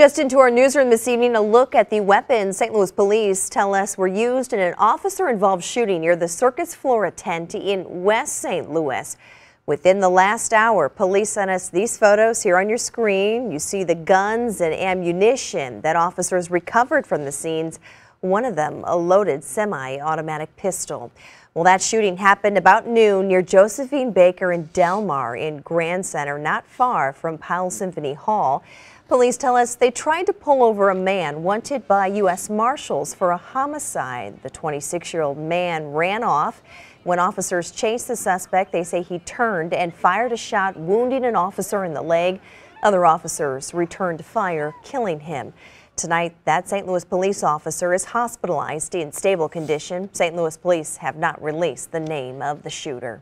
Just into our newsroom this evening, a look at the weapons St. Louis police tell us were used in an officer-involved shooting near the Circus Flora tent in West St. Louis. Within the last hour, police sent us these photos here on your screen. You see the guns and ammunition that officers recovered from the scenes. One of them, a loaded semi-automatic pistol. Well, that shooting happened about noon near Josephine Baker and Delmar in Grand Center, not far from Powell Symphony Hall. Police tell us they tried to pull over a man wanted by U.S. Marshals for a homicide. The 26-year-old man ran off. When officers chased the suspect, they say he turned and fired a shot, wounding an officer in the leg. Other officers returned fire, killing him. Tonight, that St. Louis police officer is hospitalized in stable condition. St. Louis police have not released the name of the shooter.